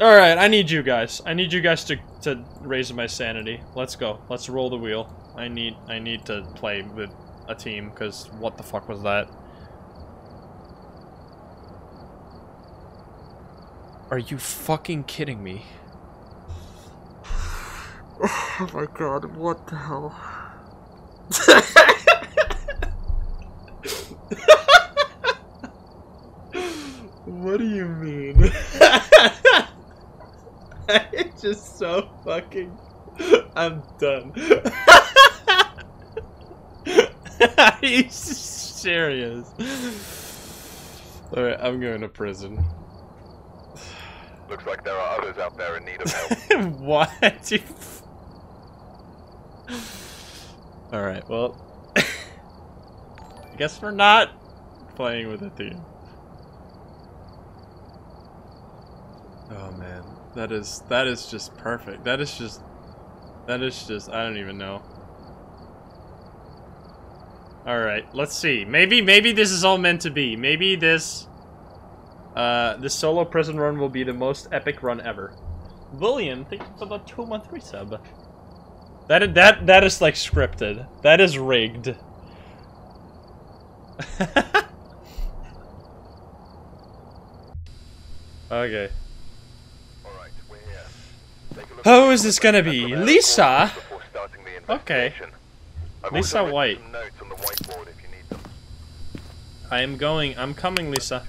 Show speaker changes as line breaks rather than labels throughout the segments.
Alright, I need you guys. I need you guys to, to raise my sanity. Let's go. Let's roll the wheel. I need I need to play with a team, because what the fuck was that? Are you fucking kidding me?
Oh my god, what the hell? what do you mean? it's just so fucking. I'm done.
Are you serious? Alright, I'm going to prison.
Looks like there are others out there in need of help.
what? You... Alright, well. I guess we're not playing with a team. Oh man, that is that is just perfect. That is just that is just I don't even know. All right, let's see. Maybe maybe this is all meant to be. Maybe this uh this solo prison run will be the most epic run ever. William, thank you for the two month resub. That that that is like scripted. That is rigged. okay.
Alright, we're here. Take a look
Who is this gonna be? Lisa? Okay. Lisa White. I am going. I'm coming, Lisa.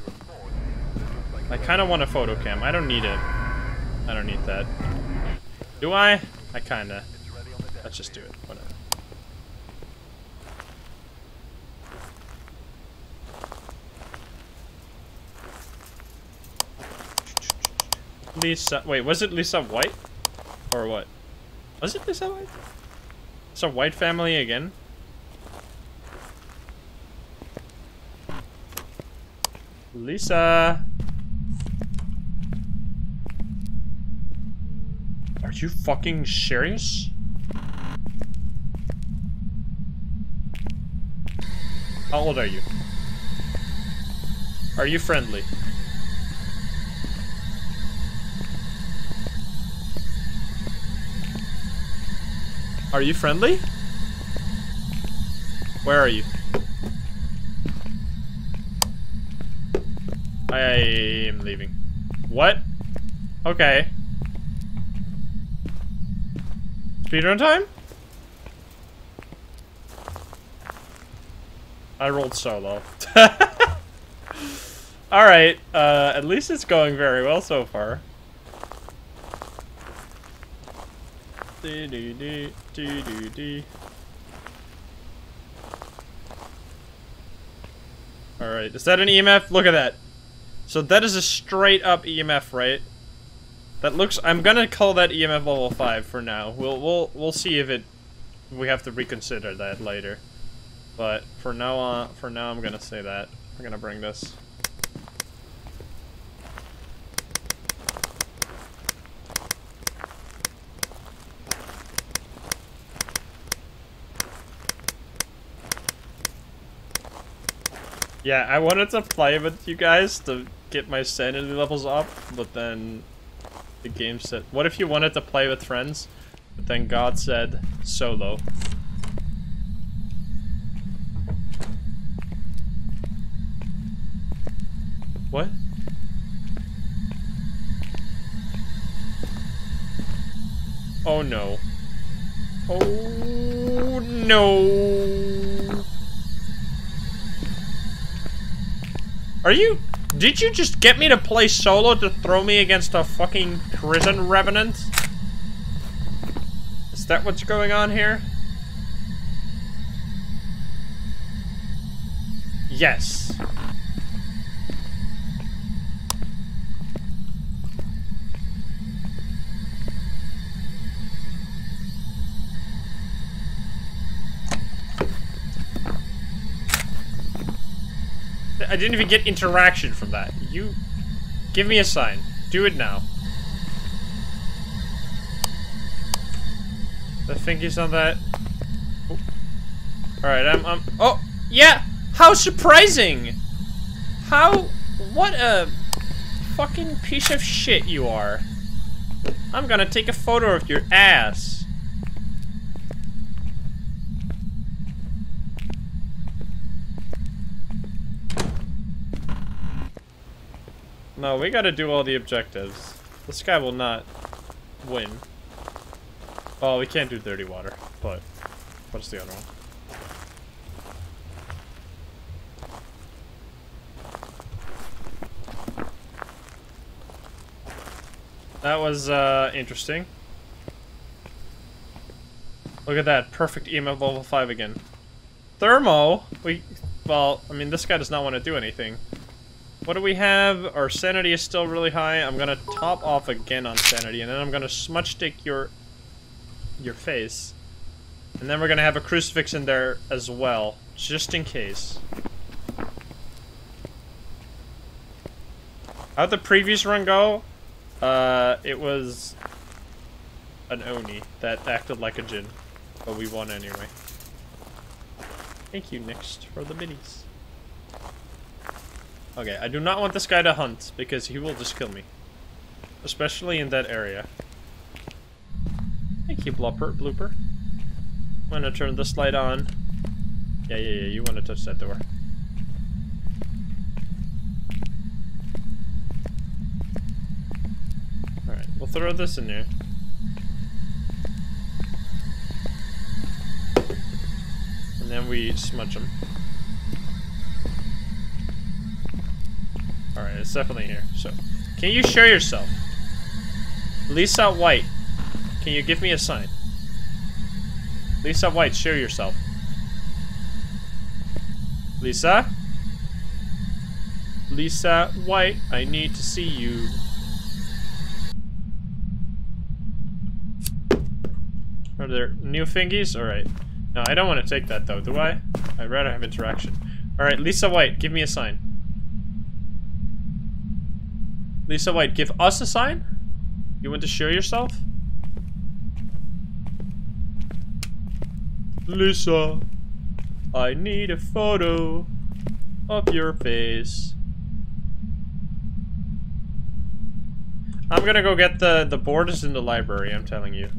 I kind of want a photo cam. I don't need it. I don't need that. Do I? I
the desk.
Let's just do it. Whatever. Lisa. Wait, was it Lisa White? Or what? Was it Lisa White? It's a white family again? Lisa! Are you fucking serious? How old are you? Are you friendly? Are you friendly? Where are you? I am leaving. What? Okay. Speedrun time? I rolled solo. Alright, uh, at least it's going very well so far. Dee dee dee dee dee dee. Alright, is that an EMF? Look at that. So that is a straight up EMF, right? That looks I'm gonna call that EMF level 5 for now. We'll we'll we'll see if it we have to reconsider that later. But for now on for now I'm gonna say that. We're gonna bring this. Yeah, I wanted to play with you guys to get my sanity levels up, but then the game said, what if you wanted to play with friends? But then God said, solo. What? Oh no. Oh no. Are you... Did you just get me to play solo to throw me against a fucking prison revenant? Is that what's going on here? Yes. I didn't even get interaction from that. You... Give me a sign. Do it now. The fingies on that. Oh. Alright, I'm, I'm... Oh! Yeah! How surprising! How... What a... Fucking piece of shit you are. I'm gonna take a photo of your ass. No, we gotta do all the objectives. This guy will not win. Oh, we can't do dirty water, but what's the other one? That was uh, interesting. Look at that, perfect EMF level 5 again. Thermo! We, well, I mean, this guy does not want to do anything. What do we have? Our sanity is still really high. I'm gonna top off again on sanity, and then I'm gonna smudge stick your your face. And then we're gonna have a crucifix in there as well, just in case. How'd the previous run go? Uh, it was an Oni that acted like a Jinn, but we won anyway. Thank you, Next, for the minis. Okay, I do not want this guy to hunt, because he will just kill me. Especially in that area. Thank you, Blooper, Blooper. I'm gonna turn this light on. Yeah, yeah, yeah, you want to touch that door. Alright, we'll throw this in there. And then we smudge them. It's definitely here. So, can you show yourself? Lisa White, can you give me a sign? Lisa White, show yourself. Lisa? Lisa White, I need to see you. Are there new fingies? Alright. No, I don't want to take that though, do I? I'd rather have interaction. Alright, Lisa White, give me a sign. Lisa White, give us a sign? You want to show yourself? Lisa, I need a photo of your face. I'm gonna go get the, the board is in the library, I'm telling you.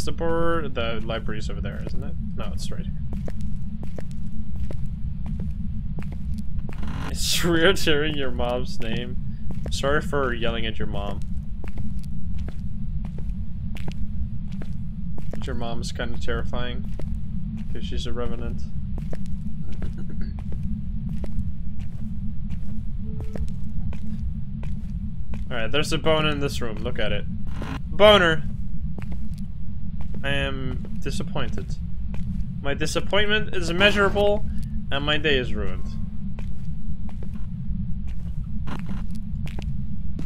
Is the board, the library's over there, isn't it? No, it's right here. It's weird hearing your mom's name. Sorry for yelling at your mom. But your mom's kind of terrifying. Because she's a revenant. Alright, there's a bone in this room. Look at it. Boner! I am disappointed. My disappointment is immeasurable, and my day is ruined.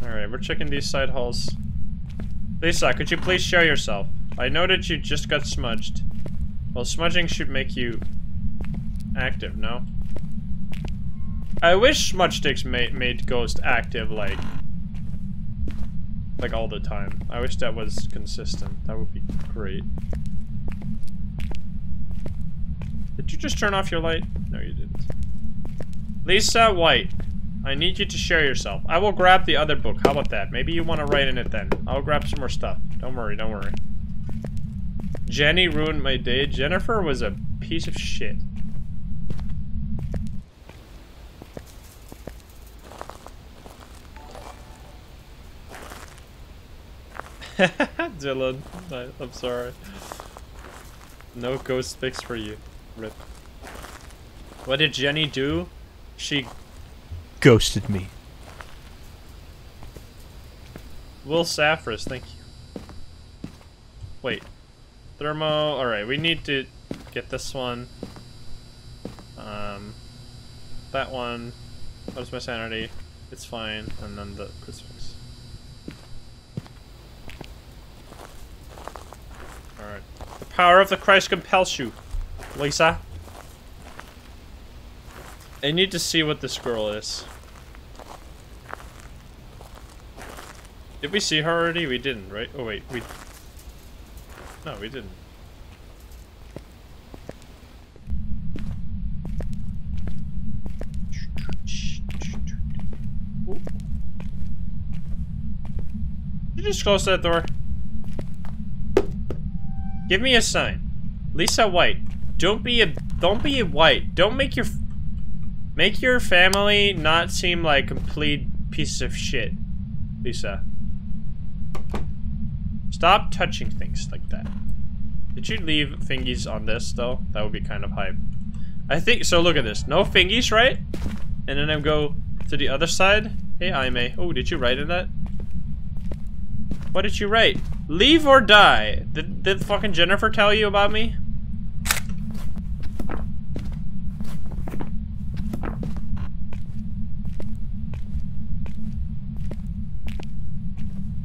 Alright, we're checking these side halls. Lisa, could you please show yourself? I know that you just got smudged. Well, smudging should make you active, no? I wish smudge sticks made, made Ghost active, like, like all the time. I wish that was consistent. That would be great. Did you just turn off your light? No, you didn't. Lisa White, I need you to show yourself. I will grab the other book. How about that? Maybe you want to write in it then. I'll grab some more stuff. Don't worry, don't worry. Jenny ruined my day. Jennifer was a piece of shit. Dylan, I, I'm sorry. No ghost fix for you. Rip. What did Jenny do? She
Ghosted me.
Will Saffris, thank you. Wait. Thermo, alright, we need to get this one. Um, that one. What is my sanity? It's fine. And then the crucifix. Alright. The power of the Christ compels you, Lisa. I need to see what this girl is. Did we see her already? We didn't, right? Oh wait, we... No, we didn't. Ooh. You just close that door. Give me a sign. Lisa White. Don't be a don't be a white. Don't make your make your family not seem like complete piece of shit. Lisa. Stop touching things like that. Did you leave fingies on this though? That would be kind of hype. I think so look at this. No fingies, right? And then I go to the other side. Hey Aime. Oh, did you write in that? What did you write? Leave or die. Did, did fucking Jennifer tell you about me?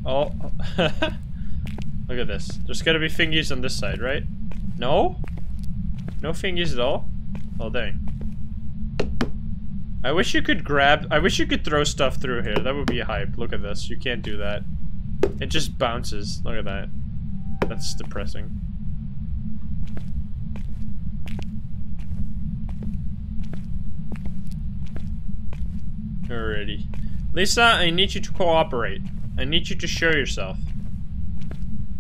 Oh. Look at this. There's gotta be fingies on this side, right? No? No fingies at all? Oh, dang. I wish you could grab- I wish you could throw stuff through here. That would be a hype. Look at this. You can't do that. It just bounces. Look at that. That's depressing. Alrighty. Lisa, I need you to cooperate. I need you to show yourself.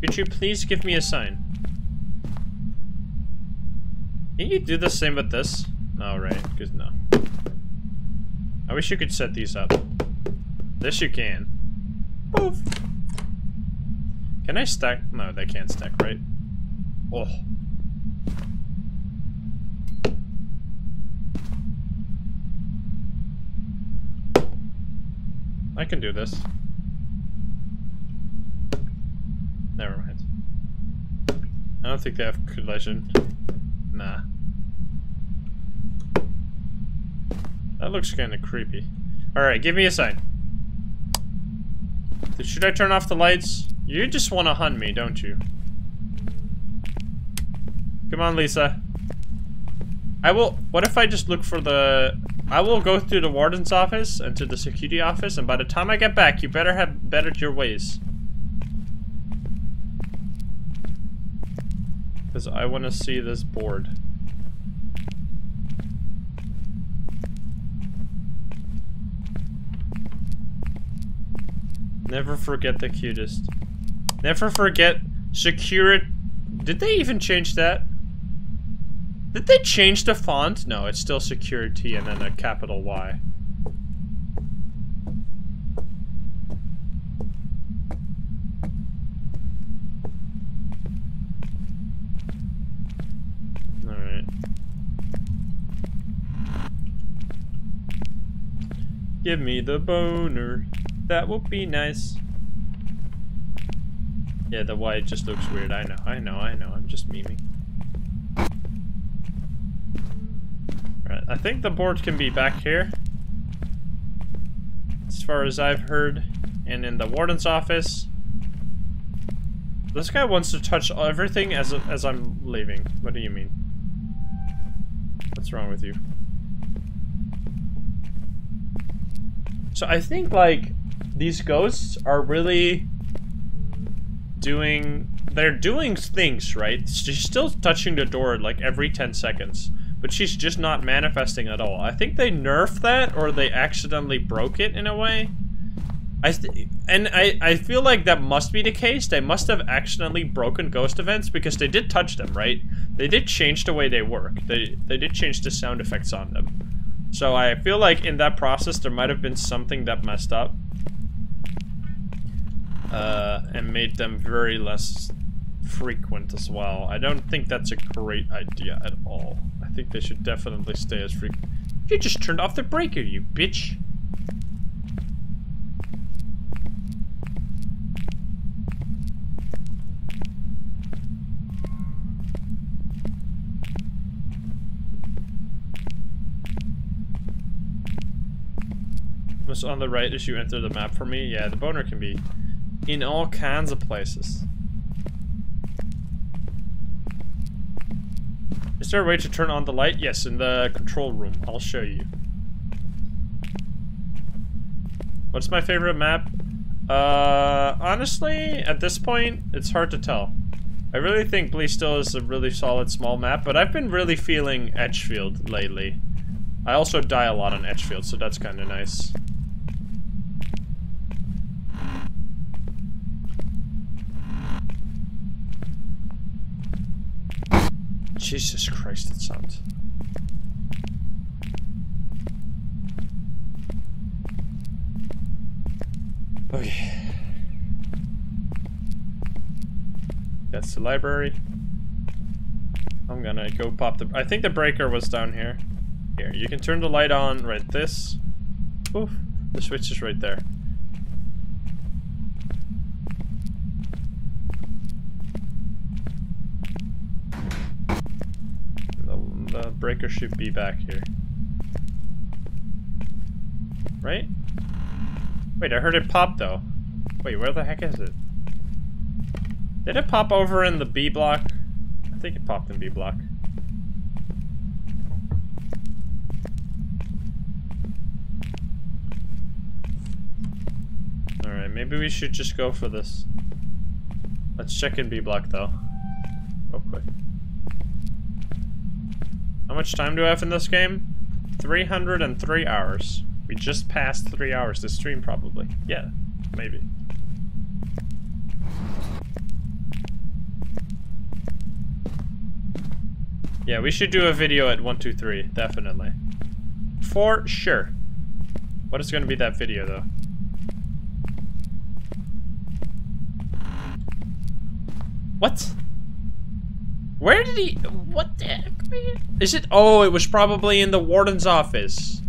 Could you please give me a sign? Can you do the same with this? Alright, right, because no. I wish you could set these up. This you can. Poof. Can I stack? No, they can't stack, right? Oh. I can do this. Never mind. I don't think they have collision. Nah. That looks kind of creepy. Alright, give me a sign. Should I turn off the lights? You just want to hunt me, don't you? Come on, Lisa. I will... What if I just look for the... I will go through the warden's office and to the security office, and by the time I get back, you better have bettered your ways. Because I want to see this board. Never forget the cutest. Never forget secure Did they even change that? Did they change the font? No, it's still security and then a capital Y. Alright. Give me the boner. That would be nice. Yeah, the white just looks weird. I know, I know, I know. I'm just memeing. Right, I think the board can be back here. As far as I've heard. And in the warden's office. This guy wants to touch everything as, as I'm leaving. What do you mean? What's wrong with you? So I think, like, these ghosts are really doing they're doing things right she's still touching the door like every 10 seconds but she's just not manifesting at all i think they nerfed that or they accidentally broke it in a way I and I, I feel like that must be the case. They must have accidentally broken ghost events because they did touch them, right? They did change the way they work. They they did change the sound effects on them. So I feel like in that process there might have been something that messed up uh, and made them very less frequent as well. I don't think that's a great idea at all. I think they should definitely stay as frequent. You just turned off the breaker, you bitch! On the right as you enter the map for me? Yeah, the boner can be in all kinds of places. Is there a way to turn on the light? Yes, in the control room. I'll show you. What's my favorite map? Uh, honestly, at this point, it's hard to tell. I really think Bleasdale is a really solid small map, but I've been really feeling Edgefield lately. I also die a lot on Edgefield, so that's kind of nice. Jesus Christ, that sound. Okay. That's the library. I'm gonna go pop the- I think the breaker was down here. Here, you can turn the light on right this. Oof, the switch is right there. The, the breaker should be back here. Right? Wait, I heard it pop though. Wait, where the heck is it? Did it pop over in the B block? I think it popped in B block. Alright, maybe we should just go for this. Let's check in B block though. Real quick. How much time do I have in this game? 303 hours. We just passed three hours to stream probably. Yeah, maybe. Yeah, we should do a video at 123, definitely. For sure. What is going to be that video, though? What? Where did he... What the heck? Is it... Oh, it was probably in the warden's office.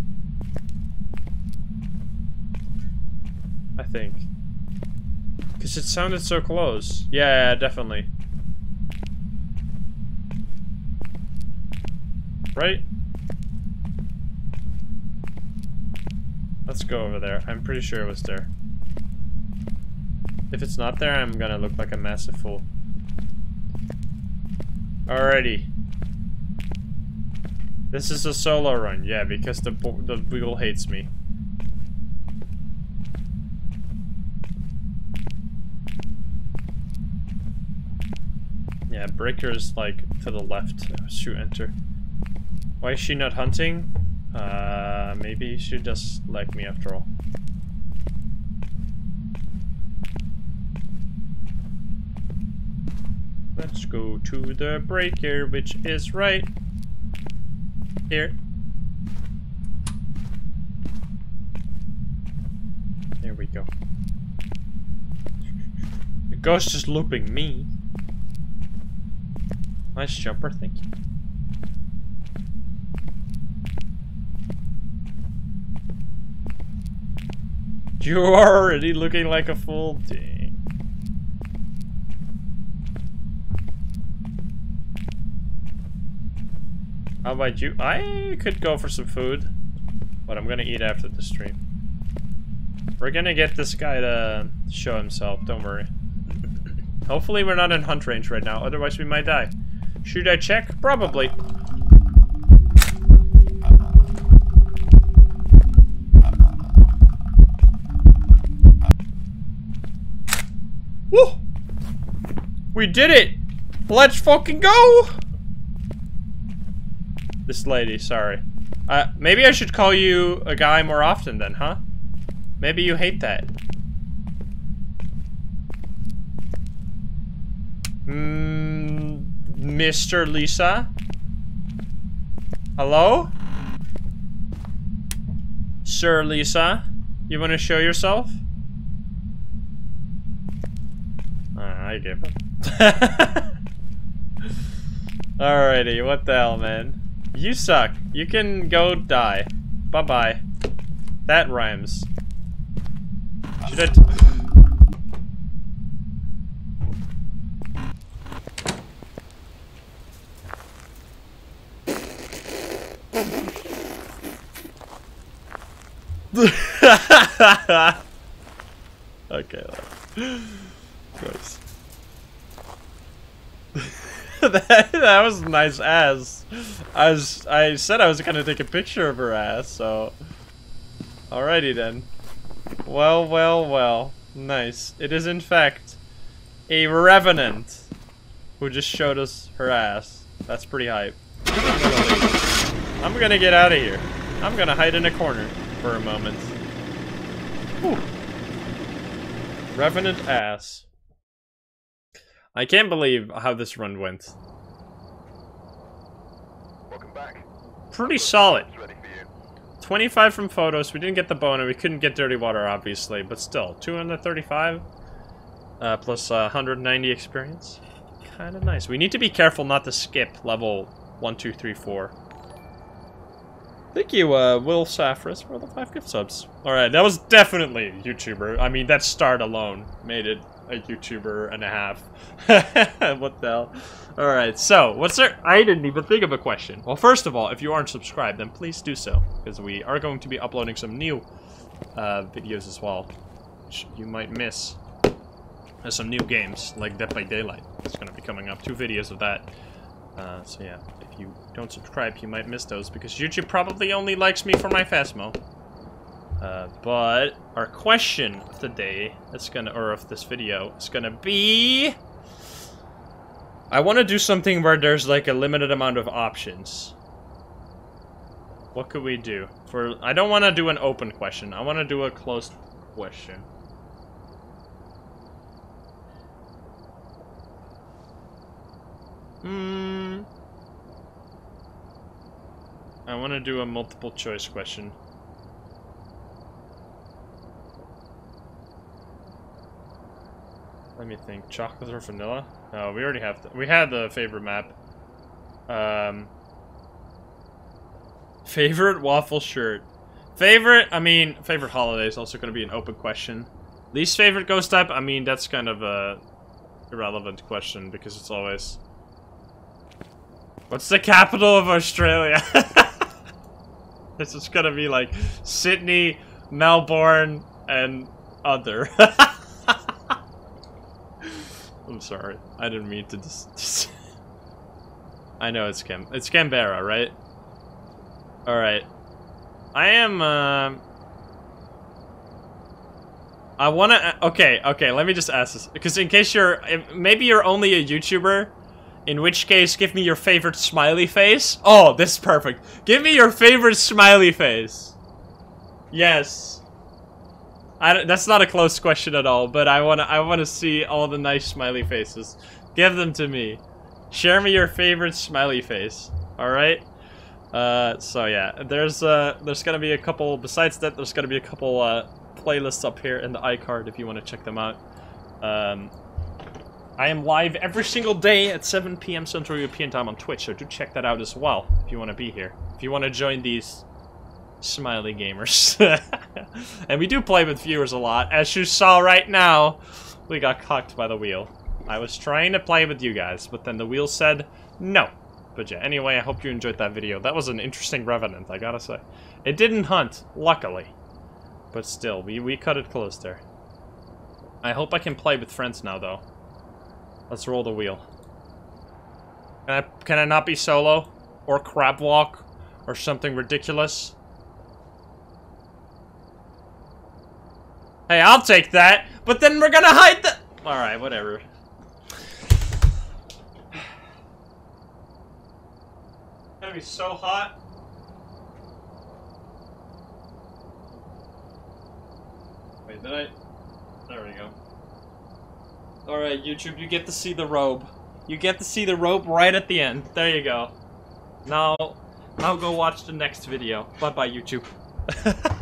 I think. Because it sounded so close. Yeah, definitely. Right? Let's go over there. I'm pretty sure it was there. If it's not there, I'm gonna look like a massive fool. Alrighty. This is a solo run, yeah, because the the wheel hates me. Yeah, breaker's like to the left. Shoot enter. Why is she not hunting? Uh, maybe she just like me after all. Let's go to the breaker, which is right here. There we go. The ghost is looping me. Nice jumper, thank you. You're already looking like a fool. Dang. How about you? I could go for some food, but I'm gonna eat after the stream. We're gonna get this guy to show himself, don't worry. Hopefully we're not in hunt range right now, otherwise we might die. Should I check? Probably. Woo! We did it! Let's fucking go! This lady, sorry. Uh, maybe I should call you a guy more often then, huh? Maybe you hate that. Mm, Mr. Lisa? Hello? Sir Lisa? You want to show yourself? Uh, I give up. Alrighty, what the hell, man? You suck. You can go die. Bye-bye. That rhymes. Should I... T okay. that, that was nice ass. I was I said I was gonna take a picture of her ass, so Alrighty then. Well, well, well. Nice. It is in fact a revenant. who just showed us her ass. That's pretty hype. I'm gonna. Get out of here. I'm gonna hide in a corner for a moment. Whew. Revenant ass. I can't believe how this run went.
Welcome back.
Pretty solid.
It's ready for you.
25 from photos. We didn't get the bone, and we couldn't get dirty water, obviously, but still, 235 uh, plus uh, 190 experience. Kind of nice. We need to be careful not to skip level 1, 2, 3, 4. Thank you, uh, Will Saffris, for the five gift subs. Alright, that was definitely YouTuber. I mean, that start alone made it a YouTuber and a half. what the hell? Alright, so, what's there? I didn't even think of a question. Well, first of all, if you aren't subscribed, then please do so, because we are going to be uploading some new uh, videos as well, which you might miss. There's some new games, like Dead by Daylight. It's going to be coming up. Two videos of that. Uh, so yeah, if you don't subscribe, you might miss those, because YouTube probably only likes me for my Phasmo. Uh, but our question of the day, that's gonna, or of this video, is gonna be... I want to do something where there's like a limited amount of options. What could we do? For I don't want to do an open question. I want to do a closed question. Hmm. I want to do a multiple choice question. Let me think. Chocolate or vanilla? No, we already have. The, we had the favorite map. Um. Favorite waffle shirt. Favorite. I mean, favorite holiday is also going to be an open question. Least favorite ghost type. I mean, that's kind of a irrelevant question because it's always. What's the capital of Australia? this is gonna be like Sydney, Melbourne, and other. Sorry. I didn't mean to just. I know it's Cam. It's Canberra, right? All right. I am. Uh, I wanna. Okay, okay. Let me just ask this because in case you're, maybe you're only a YouTuber. In which case, give me your favorite smiley face. Oh, this is perfect. Give me your favorite smiley face. Yes. That's not a close question at all, but I wanna I wanna see all the nice smiley faces. Give them to me. Share me your favorite smiley face. All right. Uh, so yeah, there's uh there's gonna be a couple. Besides that, there's gonna be a couple uh playlists up here in the iCard if you want to check them out. Um, I am live every single day at 7 p.m. Central European Time on Twitch, so do check that out as well if you want to be here. If you want to join these smiley gamers. and we do play with viewers a lot. As you saw right now, we got cocked by the wheel. I was trying to play with you guys, but then the wheel said no. But yeah, anyway, I hope you enjoyed that video. That was an interesting Revenant, I gotta say. It didn't hunt, luckily. But still, we, we cut it close there. I hope I can play with friends now, though. Let's roll the wheel. Can I, can I not be solo? Or crab walk? Or something ridiculous? Hey, I'll take that, but then we're gonna hide the- Alright, whatever. gonna be so hot. Wait, did I? There we go. Alright, YouTube, you get to see the robe. You get to see the robe right at the end. There you go. Now, now go watch the next video. Bye-bye, YouTube.